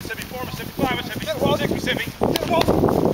75, 75, 76, 5, 76, 76, 76, 76, 76, 76,